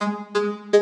Música